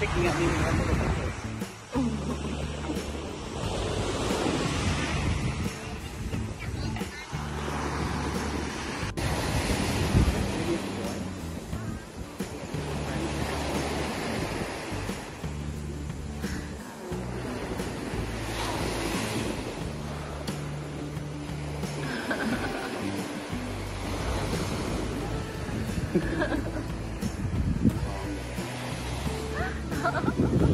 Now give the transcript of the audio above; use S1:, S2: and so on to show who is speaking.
S1: picking up me with her little kids. Ha ha ha. Ha ha ha!